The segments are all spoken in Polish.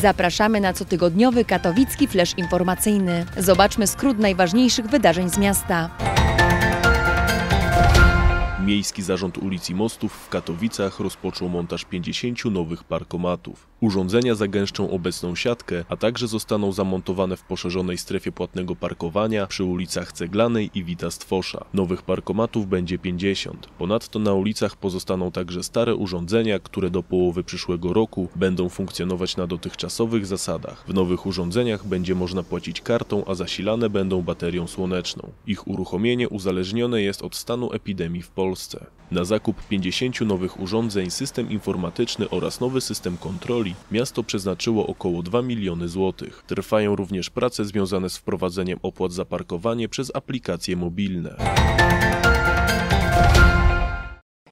Zapraszamy na cotygodniowy katowicki flash informacyjny. Zobaczmy skrót najważniejszych wydarzeń z miasta. Miejski Zarząd Ulic i Mostów w Katowicach rozpoczął montaż 50 nowych parkomatów. Urządzenia zagęszczą obecną siatkę, a także zostaną zamontowane w poszerzonej strefie płatnego parkowania przy ulicach Ceglanej i Wita Stwosza. Nowych parkomatów będzie 50. Ponadto na ulicach pozostaną także stare urządzenia, które do połowy przyszłego roku będą funkcjonować na dotychczasowych zasadach. W nowych urządzeniach będzie można płacić kartą, a zasilane będą baterią słoneczną. Ich uruchomienie uzależnione jest od stanu epidemii w Polsce. Na zakup 50 nowych urządzeń, system informatyczny oraz nowy system kontroli miasto przeznaczyło około 2 miliony złotych. Trwają również prace związane z wprowadzeniem opłat za parkowanie przez aplikacje mobilne.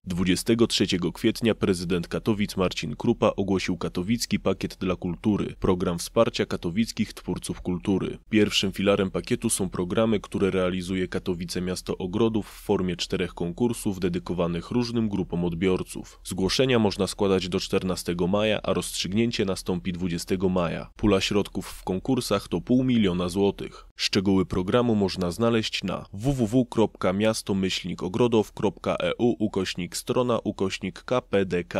23 kwietnia prezydent Katowic Marcin Krupa ogłosił Katowicki Pakiet dla Kultury, program wsparcia katowickich twórców kultury. Pierwszym filarem pakietu są programy, które realizuje Katowice Miasto Ogrodów w formie czterech konkursów dedykowanych różnym grupom odbiorców. Zgłoszenia można składać do 14 maja, a rozstrzygnięcie nastąpi 20 maja. Pula środków w konkursach to pół miliona złotych. Szczegóły programu można znaleźć na www.miastomyślnikogrodow.eu ukośnik strona ukośnik KPDK.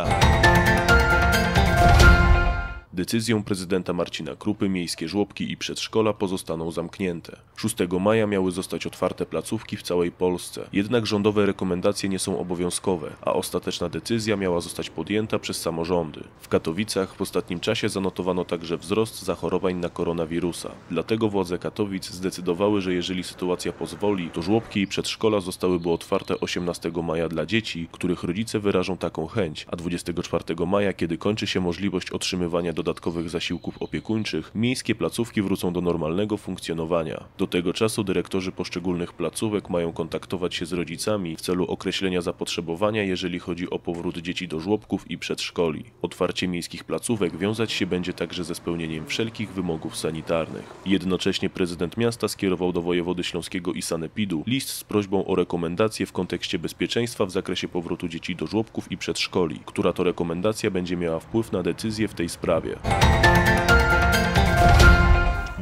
Decyzją prezydenta Marcina Krupy miejskie żłobki i przedszkola pozostaną zamknięte. 6 maja miały zostać otwarte placówki w całej Polsce, jednak rządowe rekomendacje nie są obowiązkowe, a ostateczna decyzja miała zostać podjęta przez samorządy. W Katowicach w ostatnim czasie zanotowano także wzrost zachorowań na koronawirusa. Dlatego władze Katowic zdecydowały, że jeżeli sytuacja pozwoli, to żłobki i przedszkola zostałyby otwarte 18 maja dla dzieci, których rodzice wyrażą taką chęć, a 24 maja, kiedy kończy się możliwość otrzymywania dodatkowych zasiłków opiekuńczych, miejskie placówki wrócą do normalnego funkcjonowania. Do tego czasu dyrektorzy poszczególnych placówek mają kontaktować się z rodzicami w celu określenia zapotrzebowania, jeżeli chodzi o powrót dzieci do żłobków i przedszkoli. Otwarcie miejskich placówek wiązać się będzie także ze spełnieniem wszelkich wymogów sanitarnych. Jednocześnie prezydent miasta skierował do wojewody śląskiego i sanepidu list z prośbą o rekomendacje w kontekście bezpieczeństwa w zakresie powrotu dzieci do żłobków i przedszkoli, która to rekomendacja będzie miała wpływ na decyzję w tej sprawie. Bíblia.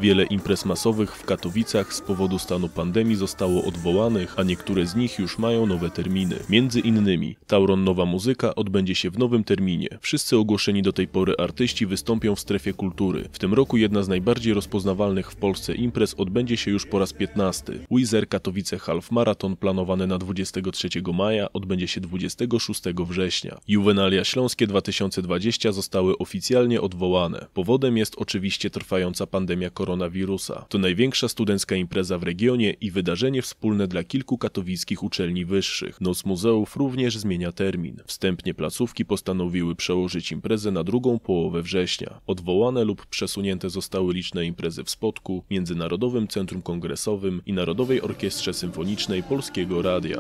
Wiele imprez masowych w Katowicach z powodu stanu pandemii zostało odwołanych, a niektóre z nich już mają nowe terminy. Między innymi Tauron Nowa Muzyka odbędzie się w nowym terminie. Wszyscy ogłoszeni do tej pory artyści wystąpią w strefie kultury. W tym roku jedna z najbardziej rozpoznawalnych w Polsce imprez odbędzie się już po raz 15. Wizer Katowice Half Marathon planowany na 23 maja odbędzie się 26 września. Juwenalia Śląskie 2020 zostały oficjalnie odwołane. Powodem jest oczywiście trwająca pandemia koronawirusa koronawirusa. To największa studencka impreza w regionie i wydarzenie wspólne dla kilku katowickich uczelni wyższych. Noc Muzeów również zmienia termin. Wstępnie placówki postanowiły przełożyć imprezę na drugą połowę września. Odwołane lub przesunięte zostały liczne imprezy w Spodku, Międzynarodowym Centrum Kongresowym i Narodowej Orkiestrze Symfonicznej Polskiego Radia.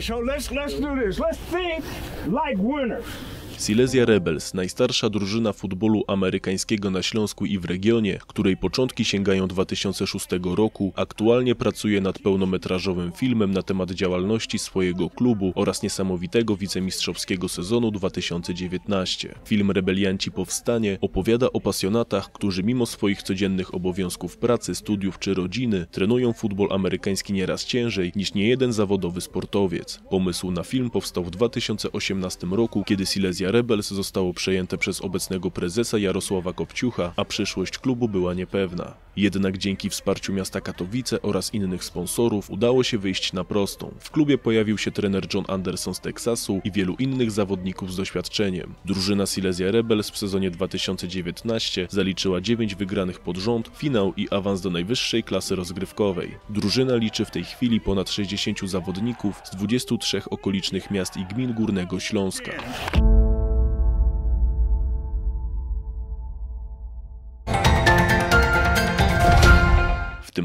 so let's let's do this. Let's think like winners. Silesia Rebels, najstarsza drużyna futbolu amerykańskiego na Śląsku i w regionie, której początki sięgają 2006 roku, aktualnie pracuje nad pełnometrażowym filmem na temat działalności swojego klubu oraz niesamowitego wicemistrzowskiego sezonu 2019. Film Rebelianci Powstanie opowiada o pasjonatach, którzy mimo swoich codziennych obowiązków pracy, studiów czy rodziny trenują futbol amerykański nieraz ciężej niż niejeden zawodowy sportowiec. Pomysł na film powstał w 2018 roku, kiedy Silesia Rebels zostało przejęte przez obecnego prezesa Jarosława Kopciucha, a przyszłość klubu była niepewna. Jednak dzięki wsparciu miasta Katowice oraz innych sponsorów udało się wyjść na prostą. W klubie pojawił się trener John Anderson z Teksasu i wielu innych zawodników z doświadczeniem. Drużyna Silesia Rebels w sezonie 2019 zaliczyła 9 wygranych pod rząd, finał i awans do najwyższej klasy rozgrywkowej. Drużyna liczy w tej chwili ponad 60 zawodników z 23 okolicznych miast i gmin Górnego Śląska.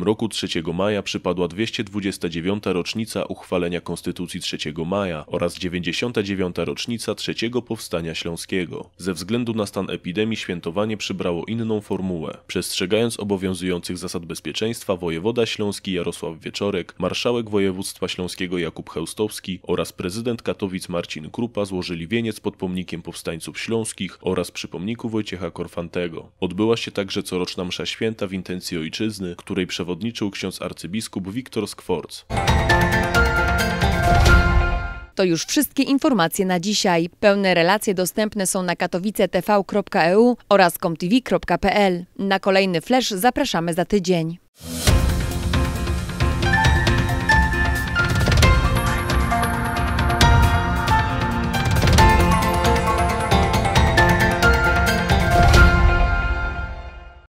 Tym roku 3 maja przypadła 229. rocznica uchwalenia Konstytucji 3 maja oraz 99. rocznica trzeciego powstania śląskiego. Ze względu na stan epidemii świętowanie przybrało inną formułę. Przestrzegając obowiązujących zasad bezpieczeństwa wojewoda śląski Jarosław Wieczorek, marszałek województwa śląskiego Jakub Chełstowski oraz prezydent Katowic Marcin Krupa złożyli wieniec pod pomnikiem powstańców śląskich oraz przy pomniku Wojciecha Korfantego. Odbyła się także coroczna msza święta w intencji ojczyzny, której przewodniczył ksiądz arcybiskup Wiktor Skworc. To już wszystkie informacje na dzisiaj. Pełne relacje dostępne są na katowicetv.eu oraz comtv.pl. Na kolejny flash zapraszamy za tydzień.